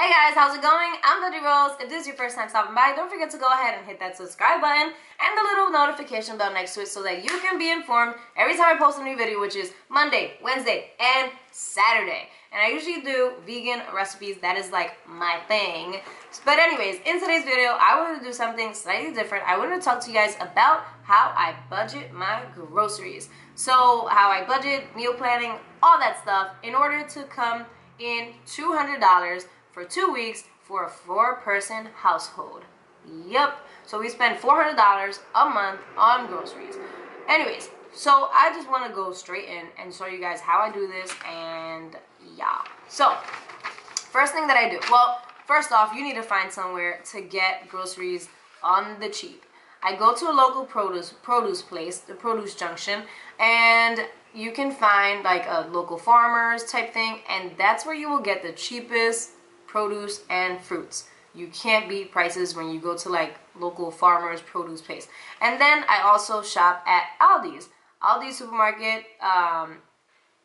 Hey guys, how's it going? I'm Veggie Rose. If this is your first time stopping by, don't forget to go ahead and hit that subscribe button and the little notification bell next to it so that you can be informed every time I post a new video, which is Monday, Wednesday, and Saturday. And I usually do vegan recipes. That is like my thing. But anyways, in today's video, I wanted to do something slightly different. I wanted to talk to you guys about how I budget my groceries. So how I budget, meal planning, all that stuff in order to come in $200 for two weeks for a four person household. Yep. So we spend $400 a month on groceries. Anyways, so I just want to go straight in and show you guys how I do this and yeah. So, first thing that I do. Well, first off, you need to find somewhere to get groceries on the cheap. I go to a local produce produce place, the produce junction, and you can find like a local farmers type thing and that's where you will get the cheapest produce and fruits. You can't beat prices when you go to like local farmers produce place. And then i also shop at aldi's. Aldi supermarket um,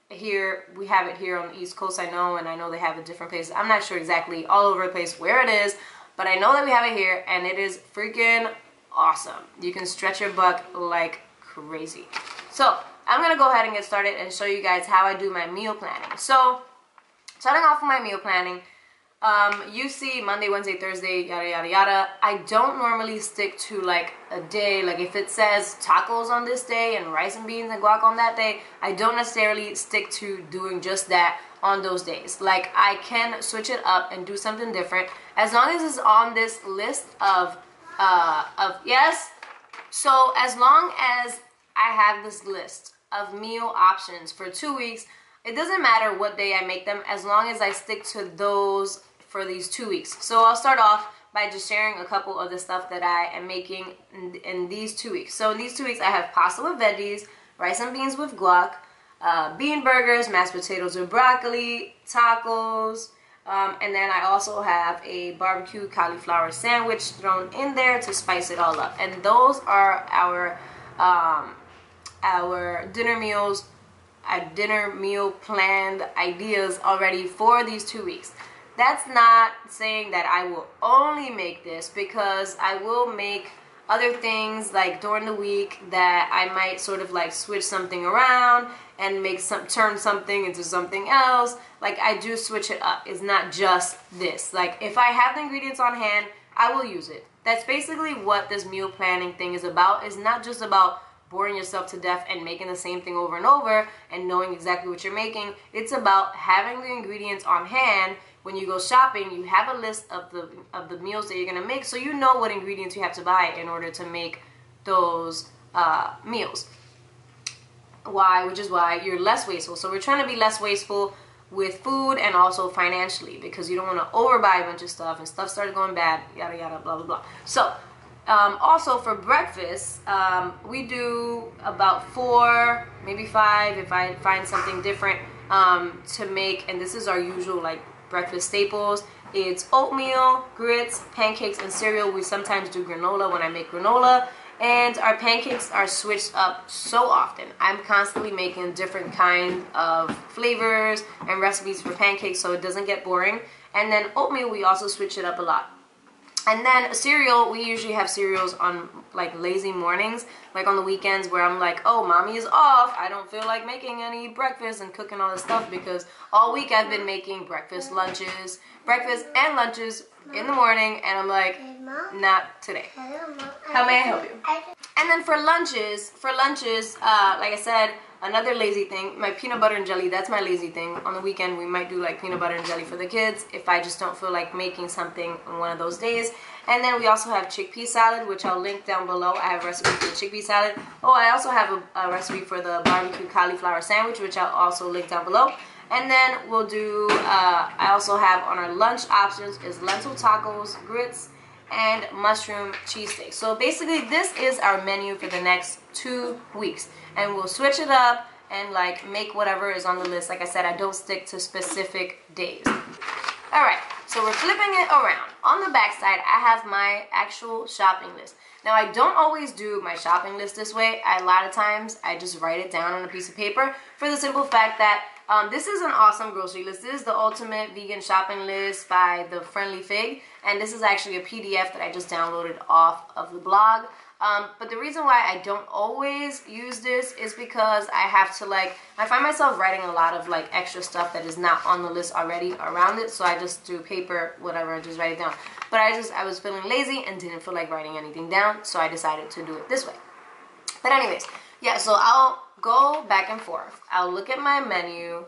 here we have it here on the east coast i know and i know they have it different places. I'm not sure exactly all over the place where it is but i know that we have it here and it is freaking awesome. You can stretch your buck like crazy. So I'm gonna go ahead and get started and show you guys how I do my meal planning. So, starting off with my meal planning, um, you see Monday, Wednesday, Thursday, yada yada yada. I don't normally stick to like a day. Like if it says tacos on this day and rice and beans and guac on that day, I don't necessarily stick to doing just that on those days. Like I can switch it up and do something different as long as it's on this list of uh, of yes. So as long as I have this list of meal options for two weeks. It doesn't matter what day I make them as long as I stick to those for these two weeks. So I'll start off by just sharing a couple of the stuff that I am making in, in these two weeks. So in these two weeks I have pasta with veggies, rice and beans with guac, uh, bean burgers, mashed potatoes with broccoli, tacos, um, and then I also have a barbecue cauliflower sandwich thrown in there to spice it all up. And those are our um, our dinner meals, our dinner meal planned ideas already for these two weeks. That's not saying that I will only make this because I will make other things like during the week that I might sort of like switch something around and make some turn something into something else. Like I do switch it up. It's not just this. Like if I have the ingredients on hand, I will use it. That's basically what this meal planning thing is about. It's not just about boring yourself to death and making the same thing over and over and knowing exactly what you're making. It's about having the ingredients on hand when you go shopping, you have a list of the of the meals that you're gonna make, so you know what ingredients you have to buy in order to make those uh, meals. Why? Which is why you're less wasteful. So we're trying to be less wasteful with food and also financially because you don't want to overbuy a bunch of stuff and stuff started going bad, yada yada, blah blah blah. So um, also for breakfast, um, we do about four, maybe five if I find something different um, to make. And this is our usual like breakfast staples. It's oatmeal, grits, pancakes, and cereal. We sometimes do granola when I make granola. And our pancakes are switched up so often. I'm constantly making different kinds of flavors and recipes for pancakes so it doesn't get boring. And then oatmeal, we also switch it up a lot. And then cereal, we usually have cereals on like lazy mornings, like on the weekends where I'm like, oh, mommy is off. I don't feel like making any breakfast and cooking all this stuff because all week I've been making breakfast, lunches, breakfast and lunches in the morning, and I'm like, not today. How may I help you? And then for lunches, for lunches, uh, like I said, Another lazy thing, my peanut butter and jelly, that's my lazy thing. On the weekend, we might do like peanut butter and jelly for the kids if I just don't feel like making something on one of those days. And then we also have chickpea salad, which I'll link down below. I have a recipe for the chickpea salad. Oh, I also have a, a recipe for the barbecue cauliflower sandwich, which I'll also link down below. And then we'll do, uh, I also have on our lunch options is lentil tacos, grits, and mushroom cheesesteak. So basically this is our menu for the next two weeks. And we'll switch it up and like make whatever is on the list. Like I said, I don't stick to specific days. Alright, So we're flipping it around. On the back side, I have my actual shopping list. Now I don't always do my shopping list this way. I, a lot of times I just write it down on a piece of paper for the simple fact that um, this is an awesome grocery list. This is the ultimate vegan shopping list by the Friendly Fig. And this is actually a PDF that I just downloaded off of the blog. Um, but the reason why I don't always use this is because I have to like, I find myself writing a lot of like extra stuff that is not on the list already around it. So I just do paper, whatever, I just write it down. But I just, I was feeling lazy and didn't feel like writing anything down. So I decided to do it this way. But anyways, yeah, so I'll go back and forth. I'll look at my menu,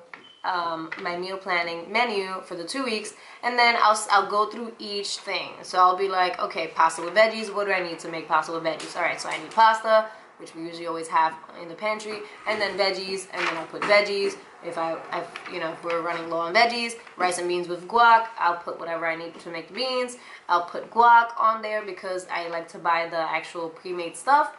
um, my meal planning menu for the two weeks, and then I'll, I'll go through each thing. So I'll be like, okay, pasta with veggies. What do I need to make pasta with veggies? All right, so I need pasta, which we usually always have in the pantry, and then veggies, and then I'll put veggies. If I, I, you know, if we're running low on veggies, rice and beans with guac, I'll put whatever I need to make the beans. I'll put guac on there because I like to buy the actual pre-made stuff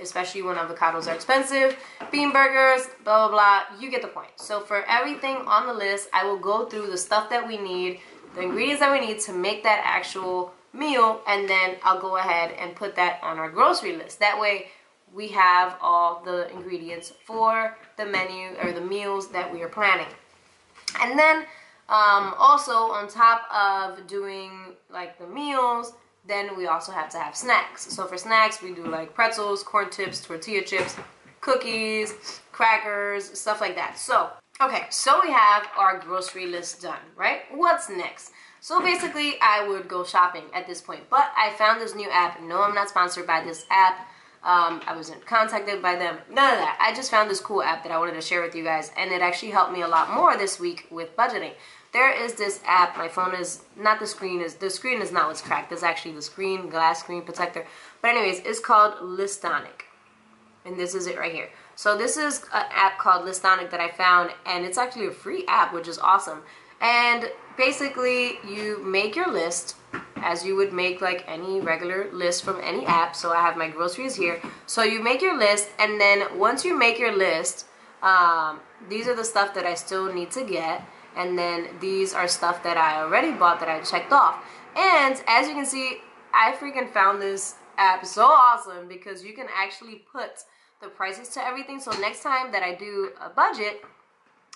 especially when avocados are expensive, bean burgers, blah, blah, blah. You get the point. So for everything on the list, I will go through the stuff that we need, the ingredients that we need to make that actual meal, and then I'll go ahead and put that on our grocery list. That way, we have all the ingredients for the menu or the meals that we are planning. And then um, also on top of doing like the meals, then we also have to have snacks. So for snacks, we do like pretzels, corn tips, tortilla chips, cookies, crackers, stuff like that. So, okay, so we have our grocery list done, right? What's next? So basically, I would go shopping at this point. But I found this new app. No, I'm not sponsored by this app. Um, I wasn't contacted by them. None of that. I just found this cool app that I wanted to share with you guys. And it actually helped me a lot more this week with budgeting there is this app. My phone is not the screen is the screen is not what's cracked. It's actually the screen glass screen protector. But anyways, it's called Listonic, and this is it right here. So this is an app called Listonic that I found, and it's actually a free app, which is awesome. And basically, you make your list as you would make like any regular list from any app. So I have my groceries here. So you make your list, and then once you make your list, um, these are the stuff that I still need to get and then these are stuff that I already bought that I checked off. And as you can see, I freaking found this app so awesome because you can actually put the prices to everything. So next time that I do a budget,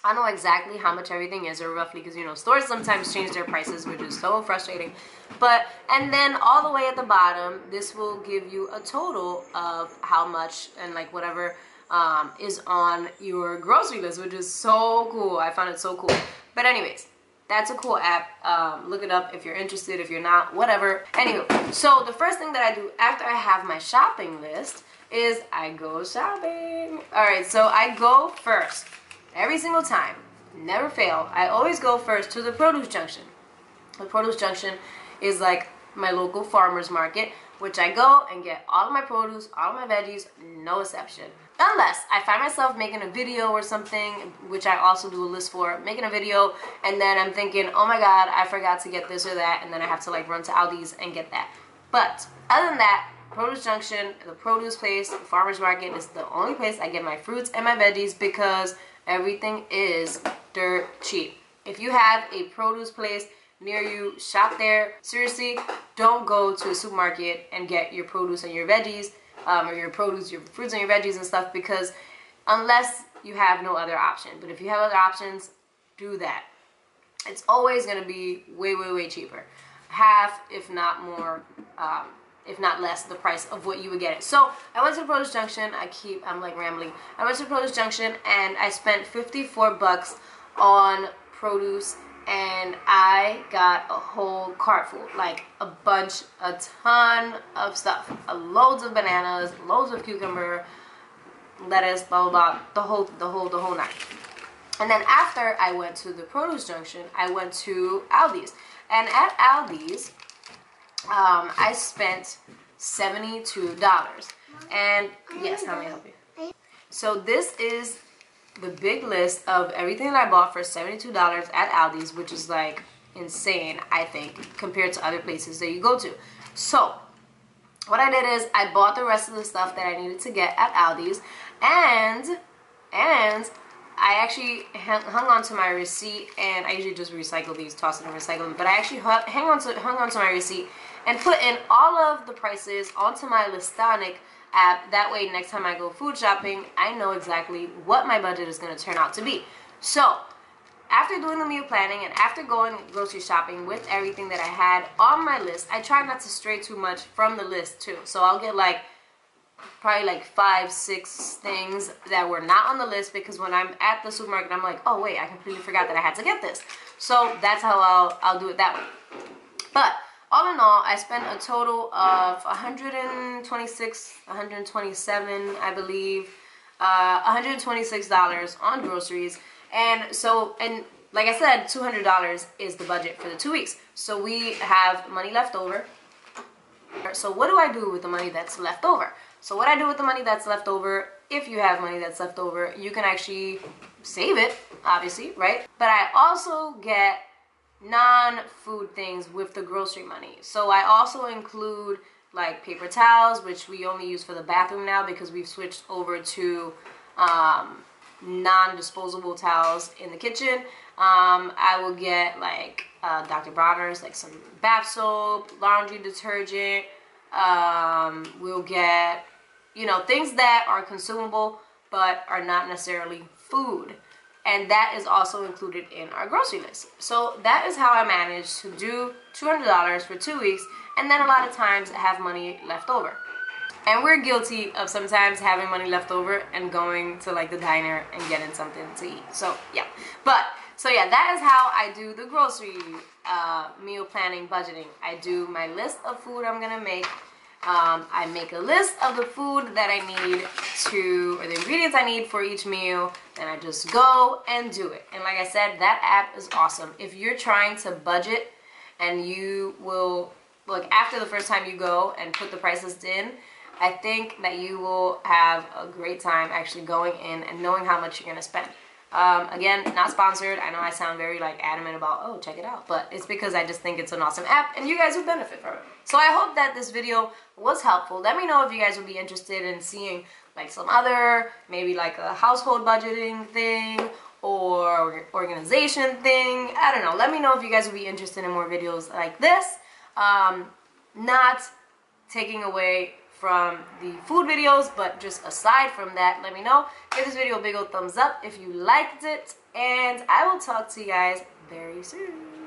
I know exactly how much everything is, or roughly, because you know stores sometimes change their prices, which is so frustrating. But and then all the way at the bottom, this will give you a total of how much and like whatever um, is on your grocery list, which is so cool. I found it so cool. But anyways, that's a cool app. Um, look it up if you're interested, if you're not, whatever. Anywho, so the first thing that I do after I have my shopping list is I go shopping. All right, so I go first every single time. Never fail. I always go first to the produce junction. The produce junction is like my local farmer's market, which I go and get all of my produce, all of my veggies, no exception. Unless I find myself making a video or something, which I also do a list for, making a video, and then I'm thinking, oh my god, I forgot to get this or that, and then I have to like run to Aldi's and get that. But other than that, Produce Junction, the produce place, the farmer's market is the only place I get my fruits and my veggies because everything is dirt cheap. If you have a produce place near you, shop there. Seriously, don't go to a supermarket and get your produce and your veggies um, or your produce, your fruits and your veggies and stuff because unless you have no other option. But if you have other options, do that. It's always going to be way, way, way cheaper. Half, if not more, um, if not less, the price of what you would get it. So I went to the Produce Junction. I keep, I'm like rambling. I went to the Produce Junction and I spent 54 bucks on produce and I got a whole cart full, like a bunch, a ton of stuff. Uh, loads of bananas, loads of cucumber, lettuce, blah, blah, blah, the whole, the whole, the whole night. And then after I went to the produce junction, I went to Aldi's. And at Aldi's, um, I spent $72. And yes, how may I help you? So this is the big list of everything that I bought for $72 at Aldi's, which is like insane, I think, compared to other places that you go to. So, what I did is I bought the rest of the stuff that I needed to get at Aldi's and and I actually hung, on to my receipt, and I usually just recycle these, toss it and recycle them. But I actually hung on to hung on to my receipt and put in all of the prices onto my Listonic app. That way, next time I go food shopping, I know exactly what my budget is going to turn out to be. So, after doing the meal planning and after going grocery shopping with everything that I had on my list, I try not to stray too much from the list too. So I'll get like probably like five, six things that were not on the list because when I'm at the supermarket, I'm like, oh wait, I completely forgot that I had to get this. So that's how I'll, I'll do it that way. But all in all, I spent a total of 126, 127, I believe, uh, $126 on groceries. And so, and like I said, $200 is the budget for the two weeks. So we have money left over. So what do I do with the money that's left over? So what I do with the money that's left over, if you have money that's left over, you can actually save it, obviously, right? But I also get non-food things with the grocery money. So I also include like paper towels, which we only use for the bathroom now because we've switched over to um, non-disposable towels in the kitchen. Um, I will get like uh, Dr. Bronner's, like some bath soap, laundry detergent. Um, we'll get, you know, things that are consumable but are not necessarily food. And that is also included in our grocery list. So that is how I managed to do $200 for two weeks and then a lot of times have money left over. And we're guilty of sometimes having money left over and going to like the diner and getting something to eat. So yeah, but so yeah, that is how I do the grocery uh, meal planning budgeting. I do my list of food I'm gonna make. Um, I make a list of the food that I need to, or the ingredients I need for each meal, and I just go and do it. And like I said, that app is awesome. If you're trying to budget and you will, look, after the first time you go and put the prices in, I think that you will have a great time actually going in and knowing how much you're going to spend. Um, again, not sponsored. I know I sound very like adamant about, oh, check it out. But it's because I just think it's an awesome app and you guys would benefit from it. So I hope that this video was helpful. Let me know if you guys would be interested in seeing like some other, maybe like a household budgeting thing or organization thing. I don't know. Let me know if you guys would be interested in more videos like this. Um, not taking away from the food videos but just aside from that let me know. Give this video a big old thumbs up if you liked it and I will talk to you guys very soon